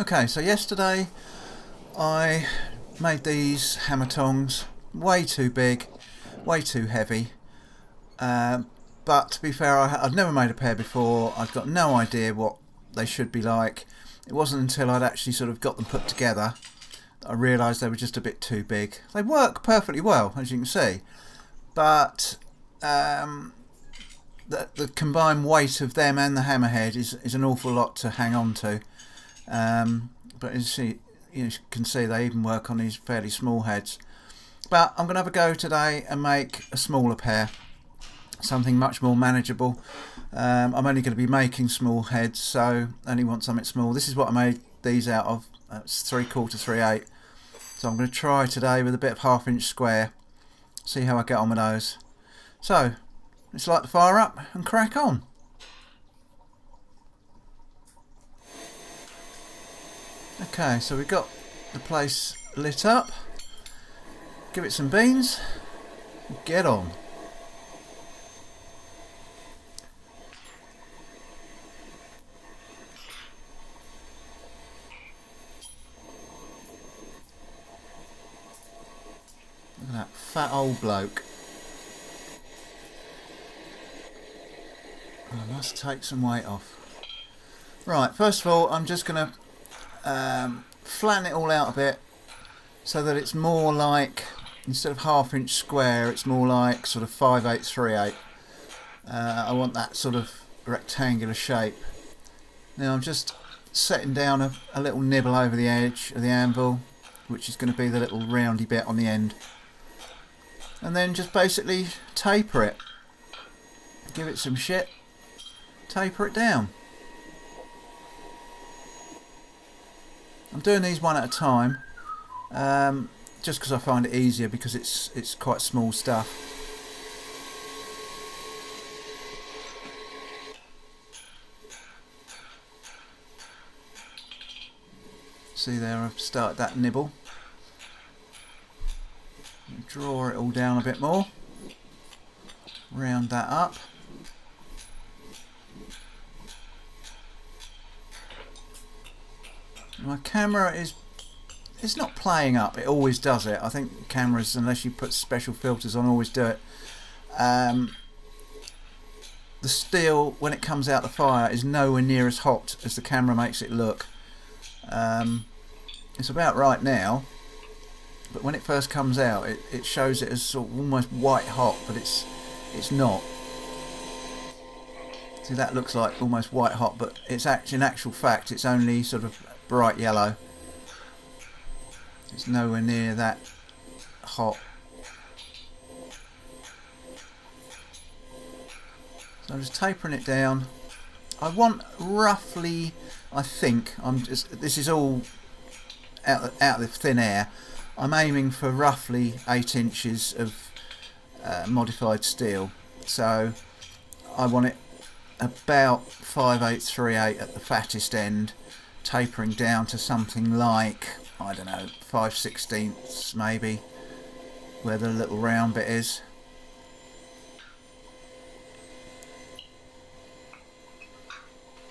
Okay, so yesterday I made these hammer tongs way too big, way too heavy. Um, but to be fair, I, I'd never made a pair before. I've got no idea what they should be like. It wasn't until I'd actually sort of got them put together that I realised they were just a bit too big. They work perfectly well, as you can see, but um, the, the combined weight of them and the hammerhead is, is an awful lot to hang on to. Um, but you, see, you can see they even work on these fairly small heads. But I'm going to have a go today and make a smaller pair. Something much more manageable. Um, I'm only going to be making small heads, so only want something small. This is what I made these out of. It's three quarter, three eight. So I'm going to try today with a bit of half inch square. See how I get on with those. So, let's light the fire up and crack on. Okay, so we've got the place lit up. Give it some beans. Get on. Look at that fat old bloke. I must take some weight off. Right, first of all, I'm just going to um, flatten it all out a bit so that it's more like instead of half inch square it's more like sort of 5 8 3 8 uh, I want that sort of rectangular shape. Now I'm just setting down a, a little nibble over the edge of the anvil which is going to be the little roundy bit on the end. And then just basically taper it. Give it some shit. Taper it down I'm doing these one at a time um, just because I find it easier because it's it's quite small stuff. See there I've started that nibble. Draw it all down a bit more. Round that up my camera is it's not playing up it always does it. I think cameras unless you put special filters on always do it. Um, the steel when it comes out the fire is nowhere near as hot as the camera makes it look. Um, it's about right now but when it first comes out it, it shows it as sort of almost white hot but it's it's not. See that looks like almost white hot but it's in actual fact it's only sort of bright yellow. It's nowhere near that hot. So I'm just tapering it down. I want roughly, I think, I'm just, this is all out, out of thin air. I'm aiming for roughly 8 inches of uh, modified steel. So I want it about 5838 at the fattest end tapering down to something like, I don't know, 5 sixteenths maybe, where the little round bit is.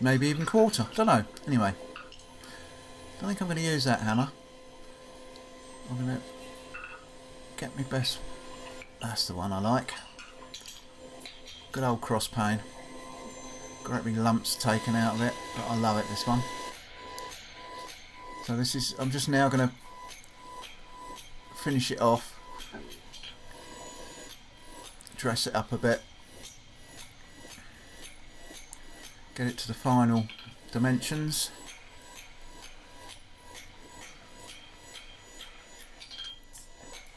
Maybe even quarter, don't know. Anyway, I think I'm going to use that hammer. I'm going to get my best, that's the one I like. Good old cross pane. Great big lumps taken out of it, but I love it this one. So this is, I'm just now going to finish it off, dress it up a bit, get it to the final dimensions.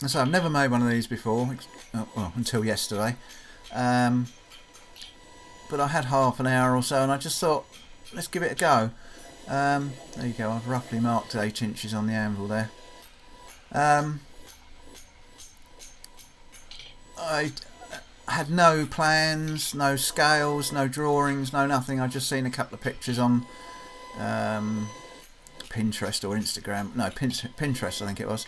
And so I've never made one of these before, uh, well until yesterday, um, but I had half an hour or so and I just thought let's give it a go. Um, there you go, I've roughly marked 8 inches on the anvil there. Um, I had no plans, no scales, no drawings, no nothing. I just seen a couple of pictures on um, Pinterest or Instagram. No, Pinterest I think it was.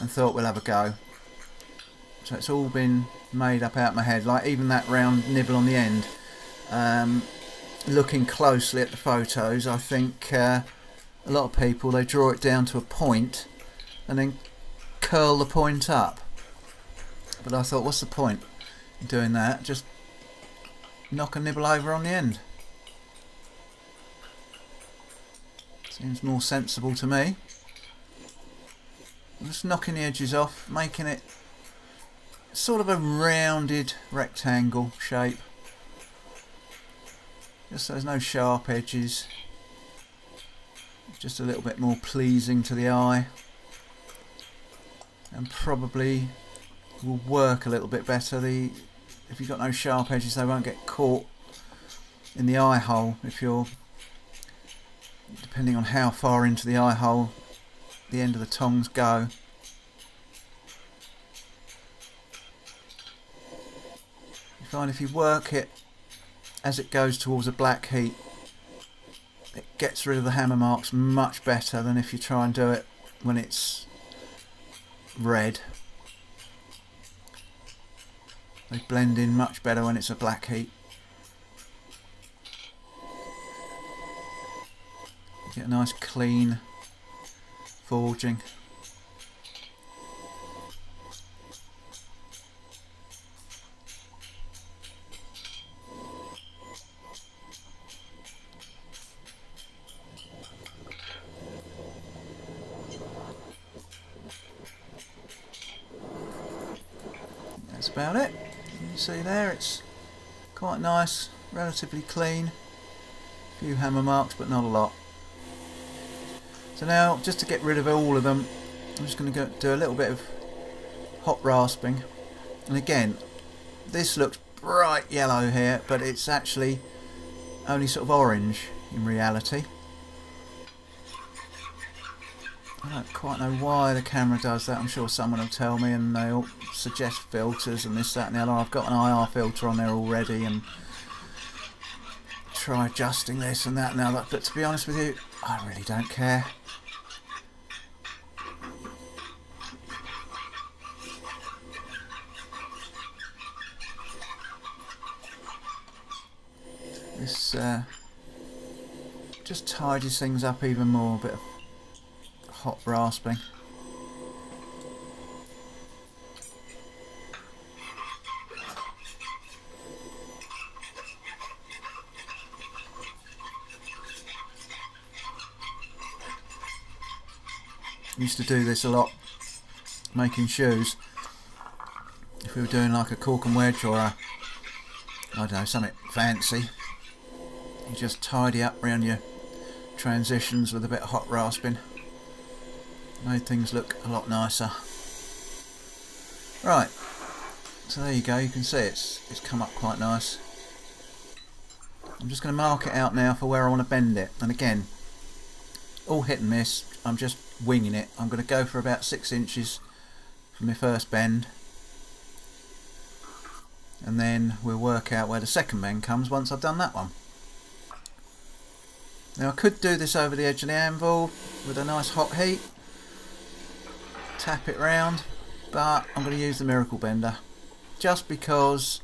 And thought we'll have a go. So it's all been made up out my head. Like even that round nibble on the end. Um, looking closely at the photos, I think uh, a lot of people they draw it down to a point and then curl the point up. But I thought what's the point in doing that? Just knock a nibble over on the end. Seems more sensible to me. I'm just knocking the edges off making it sort of a rounded rectangle shape just so there's no sharp edges. Just a little bit more pleasing to the eye. And probably will work a little bit better. The if you've got no sharp edges they won't get caught in the eye hole. If you're depending on how far into the eye hole the end of the tongs go. You find if you work it as it goes towards a black heat it gets rid of the hammer marks much better than if you try and do it when it's red. They blend in much better when it's a black heat. Get a nice clean forging relatively clean a few hammer marks but not a lot so now just to get rid of all of them I'm just going to do a little bit of hot rasping and again this looks bright yellow here but it's actually only sort of orange in reality I don't quite know why the camera does that. I'm sure someone will tell me and they'll suggest filters and this, that and the other. I've got an IR filter on there already and try adjusting this and that now. But to be honest with you, I really don't care. This uh, just tidies things up even more. A bit of hot rasping. Used to do this a lot making shoes if we were doing like a cork and wedge or a I don't know something fancy you just tidy up around your transitions with a bit of hot rasping made things look a lot nicer. Right, so there you go, you can see it's, it's come up quite nice. I'm just going to mark it out now for where I want to bend it, and again, all hit and miss, I'm just winging it. I'm going to go for about 6 inches for my first bend, and then we'll work out where the second bend comes once I've done that one. Now I could do this over the edge of the anvil with a nice hot heat, tap it round but I'm going to use the miracle bender just because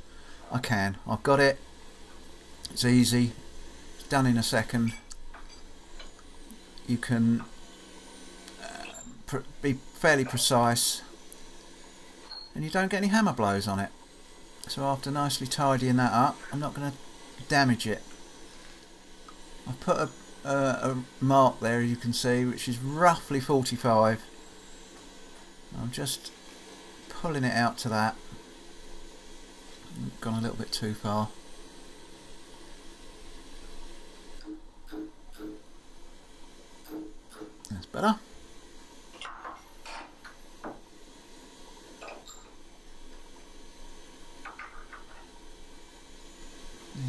I can. I've got it. It's easy. It's done in a second. You can be fairly precise and you don't get any hammer blows on it so after nicely tidying that up I'm not going to damage it I've put a, a, a mark there as you can see which is roughly 45 I'm just pulling it out to that. Gone a little bit too far. That's better.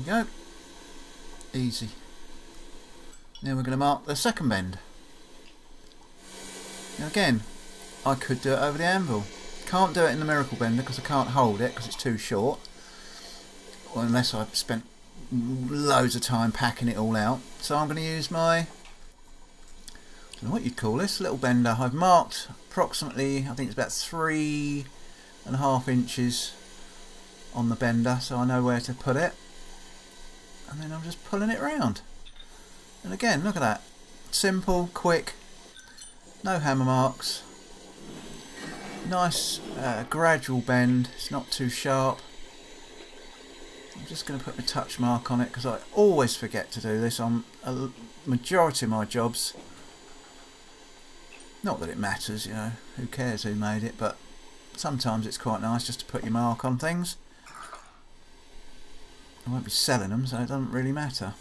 Go. Easy. Now we're going to mark the second bend. Now again, I could do it over the anvil. Can't do it in the Miracle Bender because I can't hold it because it's too short. Or unless I've spent loads of time packing it all out. So I'm going to use my, I don't know what you'd call this, little bender. I've marked approximately, I think it's about three and a half inches on the bender so I know where to put it. And then I'm just pulling it round. And again, look at that. simple, quick, no hammer marks. Nice uh, gradual bend, it's not too sharp. I'm just going to put my touch mark on it because I always forget to do this on a majority of my jobs. Not that it matters, you know, who cares who made it, but sometimes it's quite nice just to put your mark on things. I won't be selling them, so it doesn't really matter.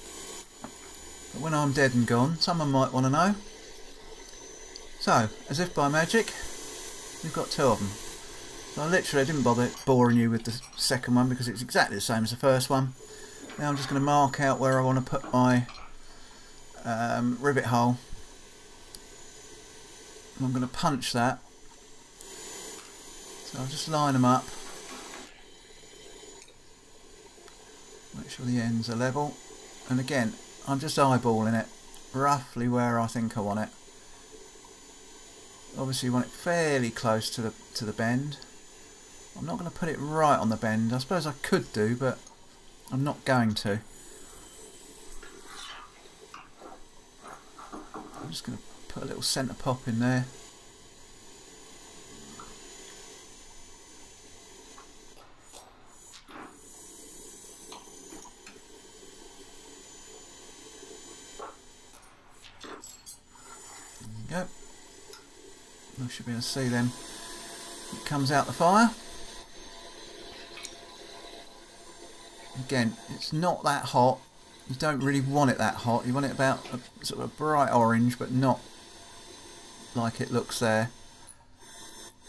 But when I'm dead and gone, someone might want to know. So, as if by magic, we've got two of them. So I literally didn't bother boring you with the second one because it's exactly the same as the first one. Now I'm just going to mark out where I want to put my um, rivet hole. I'm going to punch that. So I'll just line them up. Make sure the ends are level. And again, I'm just eyeballing it roughly where I think I want it. Obviously you want it fairly close to the to the bend. I'm not going to put it right on the bend. I suppose I could do, but I'm not going to. I'm just going to put a little centre pop in there. I should be able to see them. It comes out the fire. Again, it's not that hot. You don't really want it that hot. You want it about a, sort of a bright orange, but not like it looks there.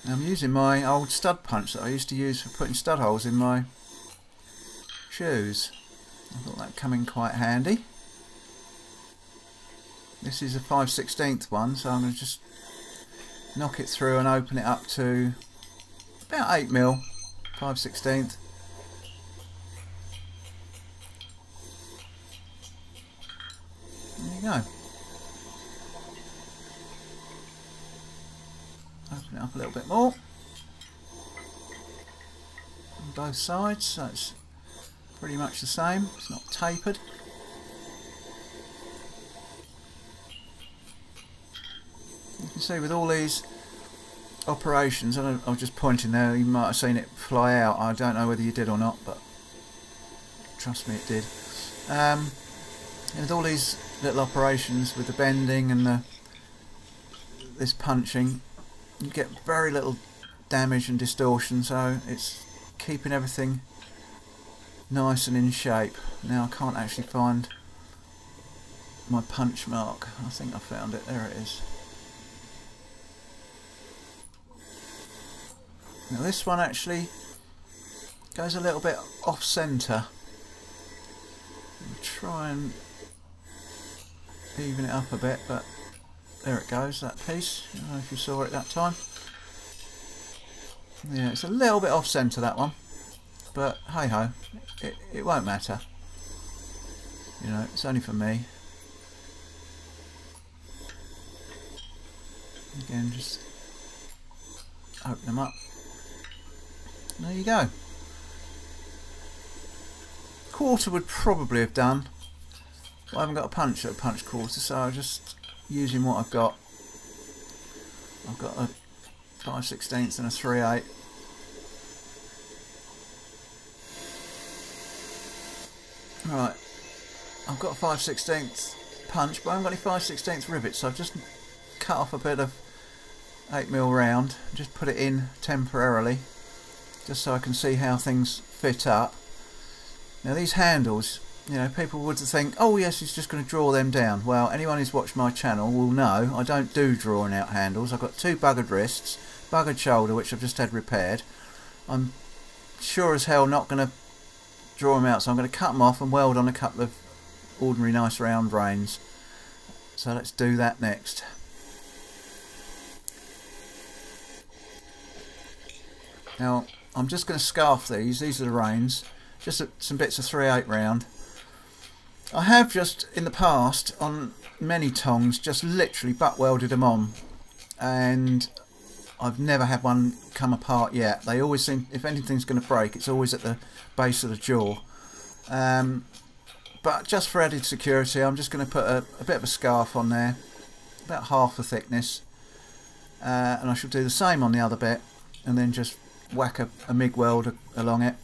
Now I'm using my old stud punch that I used to use for putting stud holes in my shoes. I thought that come in quite handy. This is a 5 16th one, so I'm going to just knock it through and open it up to about 8 mil, 5 16th. There you go. Open it up a little bit more. On both sides, so it's pretty much the same. It's not tapered. You can see with all these operations, I, I was just pointing there, you might have seen it fly out. I don't know whether you did or not, but trust me it did. Um, with all these little operations with the bending and the this punching, you get very little damage and distortion, so it's keeping everything nice and in shape. Now I can't actually find my punch mark. I think I found it. There it is. Now this one actually goes a little bit off centre. Try and even it up a bit, but there it goes, that piece. I don't know if you saw it that time. Yeah, it's a little bit off centre that one, but hey ho, it, it won't matter. You know, it's only for me. Again, just open them up. There you go. Quarter would probably have done. I haven't got a punch at a punch quarter, so I'm just using what I've got. I've got a 5 16ths and a 3 8. Right, I've got a 5 16ths punch, but I haven't got any 5 16ths rivets, so I've just cut off a bit of 8mm round, just put it in temporarily just so I can see how things fit up. Now these handles, you know, people would think, oh yes, he's just going to draw them down. Well, anyone who's watched my channel will know I don't do drawing out handles. I've got two buggered wrists, buggered shoulder, which I've just had repaired. I'm sure as hell not going to draw them out, so I'm going to cut them off and weld on a couple of ordinary nice round brains. So let's do that next. Now, I'm just going to scarf these. These are the reins. Just some bits of 3/8 round. I have just in the past on many tongs just literally butt welded them on, and I've never had one come apart yet. They always seem, if anything's going to break, it's always at the base of the jaw. Um, but just for added security, I'm just going to put a, a bit of a scarf on there. about half the thickness. Uh, and I shall do the same on the other bit and then just whack a, a MIG weld along it.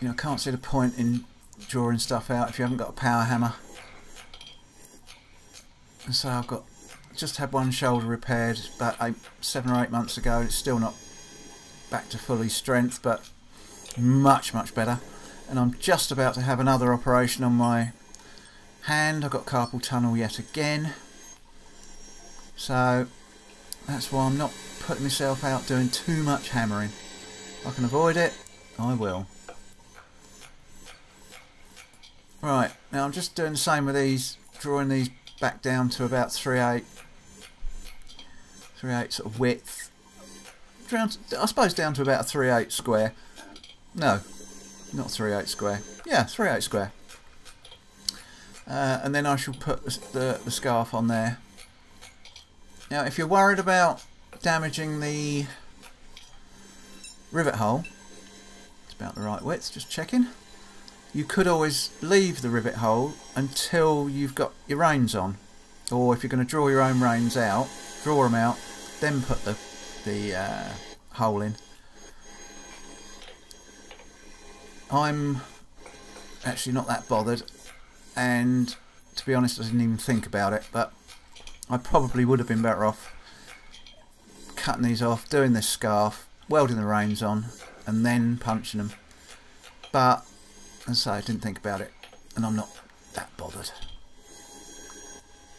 You know, I can't see the point in drawing stuff out if you haven't got a power hammer. And so I've got just had one shoulder repaired about eight, seven or eight months ago. It's still not back to fully strength, but much, much better. And I'm just about to have another operation on my hand. I've got carpal tunnel yet again. So that's why I'm not putting myself out doing too much hammering. If I can avoid it, I will. Right, now I'm just doing the same with these, drawing these back down to about 3 8 3 8 sort of width. Down I suppose down to about a 3 8 square. No, not 3 8 square. Yeah, 3 8 square. Uh, and then I shall put the, the, the scarf on there. Now, if you're worried about damaging the rivet hole, it's about the right width, just checking. You could always leave the rivet hole until you've got your reins on. Or if you're going to draw your own reins out draw them out then put the the uh, hole in. I'm actually not that bothered and to be honest I didn't even think about it but I probably would have been better off cutting these off doing this scarf welding the reins on and then punching them but and so I didn't think about it and I'm not that bothered.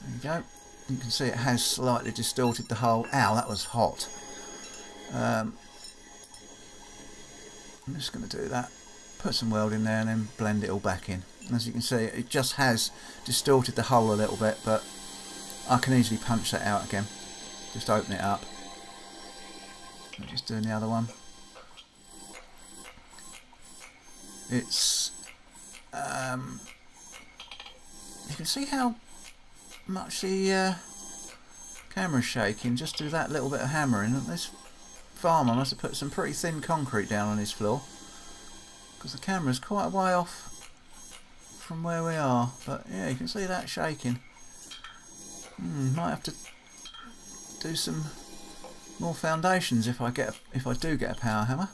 There you go. You can see it has slightly distorted the hole. Ow, that was hot. Um, I'm just going to do that. Put some weld in there and then blend it all back in. As you can see, it just has distorted the hole a little bit, but I can easily punch that out again. Just open it up. I'm just doing the other one. It's um, you can see how much the uh, camera's shaking just do that little bit of hammering. This farmer must have put some pretty thin concrete down on his floor because the camera's quite a way off from where we are. But yeah, you can see that shaking. Hmm, might have to do some more foundations if I get if I do get a power hammer.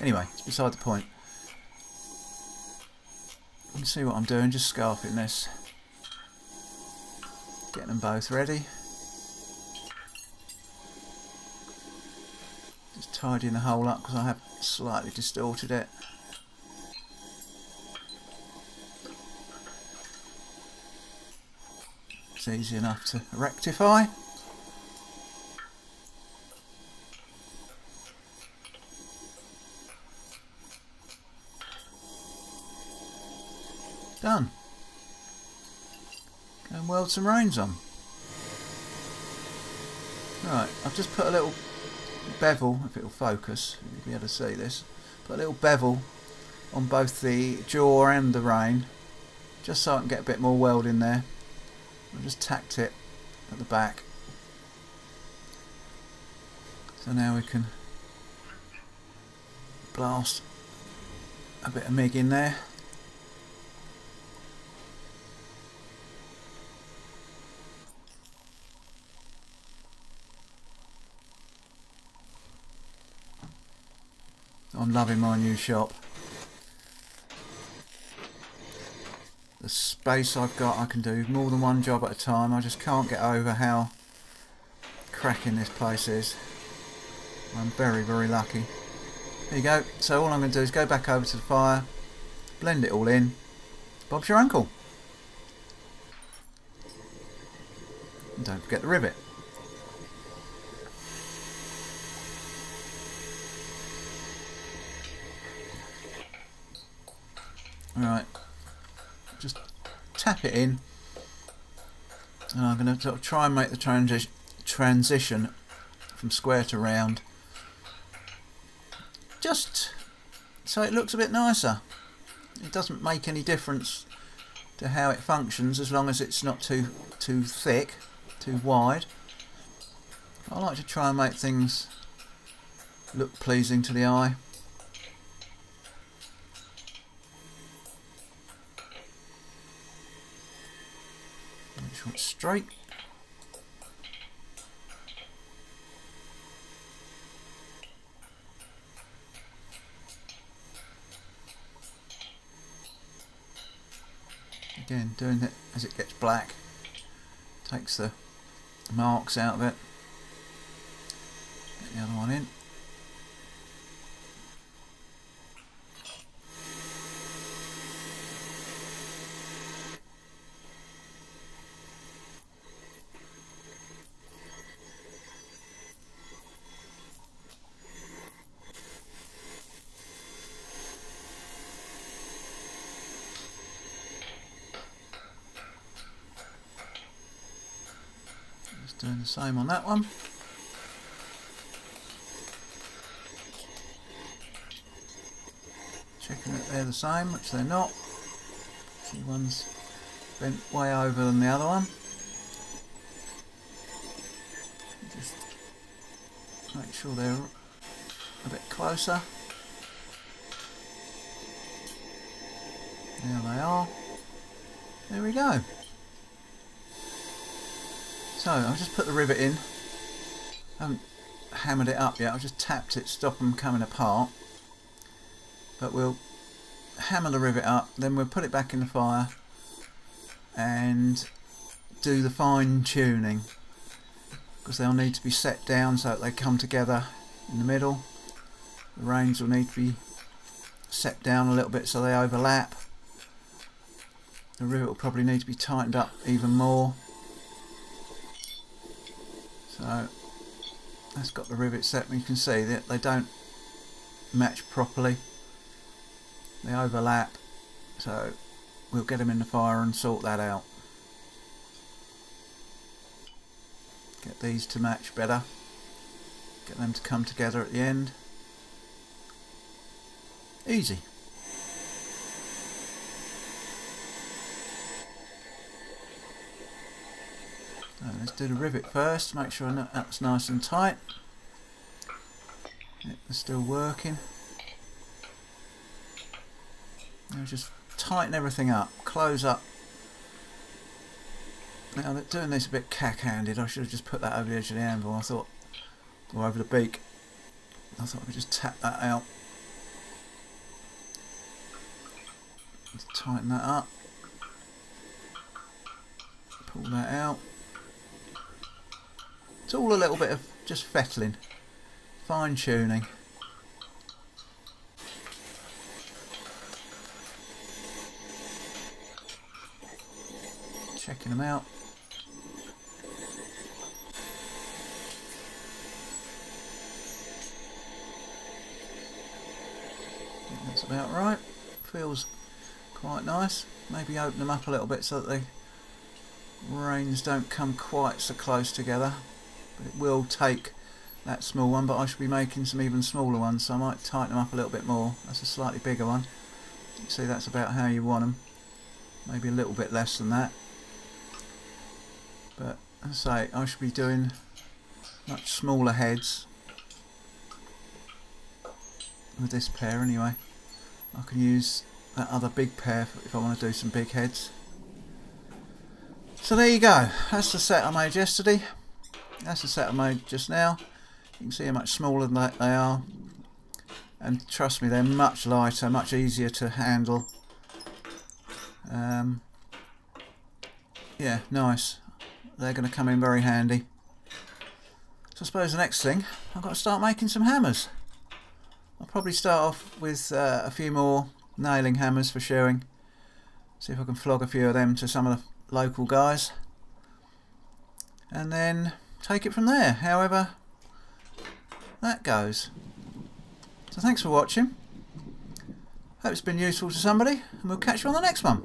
Anyway, it's beside the point. You can see what I'm doing, just scarfing this. Getting them both ready. Just tidying the hole up because I have slightly distorted it. It's easy enough to rectify. Done. Go and weld some reins on. Right, I've just put a little bevel, if it'll focus, you'll be able to see this. Put a little bevel on both the jaw and the rein, just so I can get a bit more weld in there. I've just tacked it at the back. So now we can blast a bit of MIG in there. I'm loving my new shop. The space I've got, I can do more than one job at a time. I just can't get over how cracking this place is. I'm very, very lucky. There you go. So all I'm going to do is go back over to the fire, blend it all in. Bob's your uncle. And don't forget the rivet. Right, just tap it in, and I'm going to try and make the transi transition from square to round, just so it looks a bit nicer. It doesn't make any difference to how it functions as long as it's not too too thick, too wide. I like to try and make things look pleasing to the eye. Straight. Again, doing it as it gets black takes the marks out of it. Get the other one in. Doing the same on that one. Checking that they're the same, which they're not. See one's bent way over than the other one. Just make sure they're a bit closer. There they are. There we go. So I've just put the rivet in. I haven't hammered it up yet. I've just tapped it, stop them coming apart. But we'll hammer the rivet up, then we'll put it back in the fire and do the fine tuning because they'll need to be set down so that they come together in the middle. The reins will need to be set down a little bit so they overlap. The rivet will probably need to be tightened up even more so that's got the rivet set and you can see that they don't match properly. They overlap so we'll get them in the fire and sort that out. Get these to match better. Get them to come together at the end. Easy. Let's do the rivet first, make sure that's nice and tight. It's still working. Now just tighten everything up, close up. Now doing this a bit cack-handed, I should have just put that over the edge of the anvil, I thought, or over the beak. I thought I would just tap that out. Tighten that up. Pull that out. It's all a little bit of just fettling, fine tuning. Checking them out. That's about right. Feels quite nice. Maybe open them up a little bit so that the reins don't come quite so close together but it will take that small one but I should be making some even smaller ones so I might tighten them up a little bit more. That's a slightly bigger one. You see that's about how you want them maybe a little bit less than that. But I say I should be doing much smaller heads with this pair anyway. I can use that other big pair if I want to do some big heads. So there you go. That's the set I made yesterday that's the set I made just now. You can see how much smaller than they are. And trust me, they're much lighter, much easier to handle. Um, yeah, nice. They're going to come in very handy. So I suppose the next thing, I've got to start making some hammers. I'll probably start off with uh, a few more nailing hammers for showing. See if I can flog a few of them to some of the local guys. And then take it from there, however that goes. So thanks for watching. Hope it's been useful to somebody, and we'll catch you on the next one.